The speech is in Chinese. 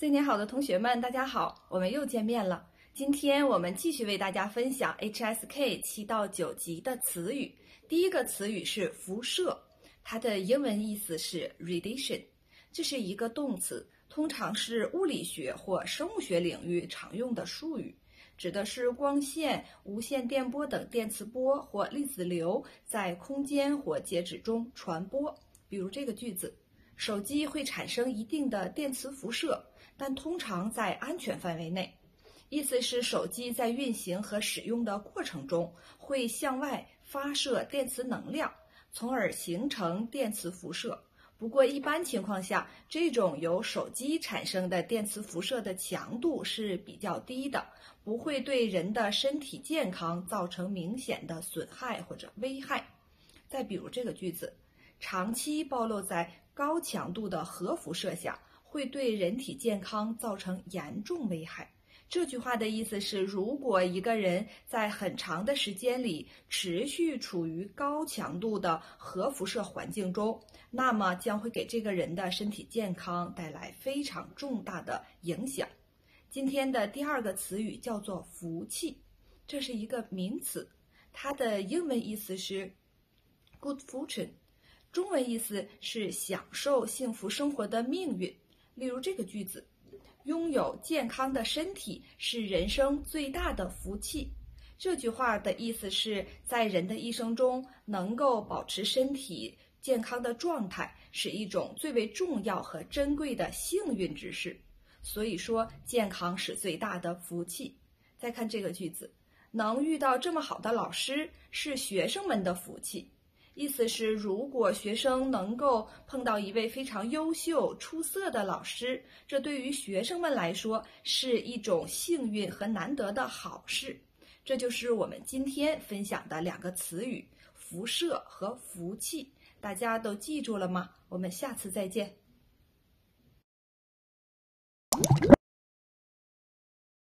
新年好的同学们，大家好，我们又见面了。今天我们继续为大家分享 HSK 七到九级的词语。第一个词语是辐射，它的英文意思是 radiation，这是一个动词，通常是物理学或生物学领域常用的术语，指的是光线、无线电波等电磁波或粒子流在空间或介质中传播。比如这个句子。手机会产生一定的电磁辐射，但通常在安全范围内。意思是手机在运行和使用的过程中会向外发射电磁能量，从而形成电磁辐射。不过一般情况下，这种由手机产生的电磁辐射的强度是比较低的，不会对人的身体健康造成明显的损害或者危害。再比如这个句子。长期暴露在高强度的核辐射下，会对人体健康造成严重危害。这句话的意思是，如果一个人在很长的时间里持续处于高强度的核辐射环境中，那么将会给这个人的身体健康带来非常重大的影响。今天的第二个词语叫做“福气”，这是一个名词，它的英文意思是 “good fortune”。中文意思是享受幸福生活的命运。例如这个句子：拥有健康的身体是人生最大的福气。这句话的意思是在人的一生中，能够保持身体健康的状态是一种最为重要和珍贵的幸运之事。所以说，健康是最大的福气。再看这个句子：能遇到这么好的老师是学生们的福气。意思是，如果学生能够碰到一位非常优秀、出色的老师，这对于学生们来说是一种幸运和难得的好事。这就是我们今天分享的两个词语：辐射和福气。大家都记住了吗？我们下次再见。